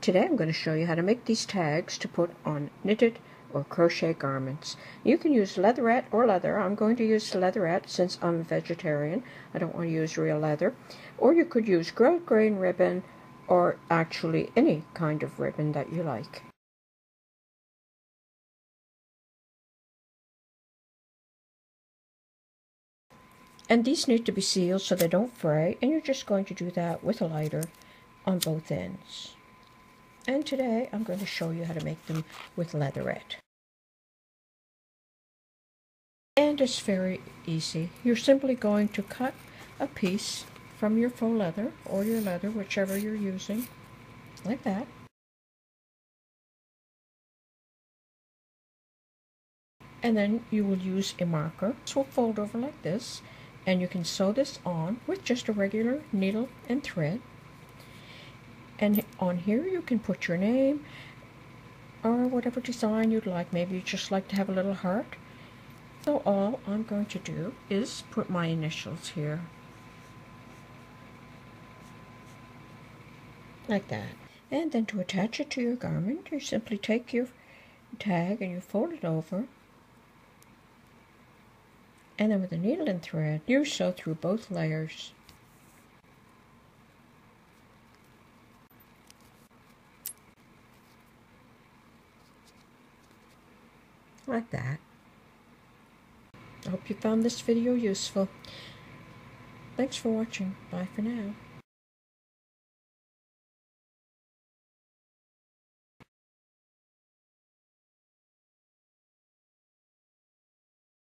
Today I'm going to show you how to make these tags to put on knitted or crochet garments. You can use leatherette or leather. I'm going to use leatherette since I'm a vegetarian. I don't want to use real leather. Or you could use grosgrain grain ribbon or actually any kind of ribbon that you like. And these need to be sealed so they don't fray, and you're just going to do that with a lighter on both ends. And today I'm going to show you how to make them with leatherette. And it's very easy. You're simply going to cut a piece from your faux leather or your leather, whichever you're using, like that. And then you will use a marker. This will fold over like this and you can sew this on with just a regular needle and thread and on here you can put your name or whatever design you'd like. Maybe you just like to have a little heart. So all I'm going to do is put my initials here. Like that. And then to attach it to your garment you simply take your tag and you fold it over. And then with a needle and thread, you sew through both layers. Like that. I hope you found this video useful. Thanks for watching. Bye for now.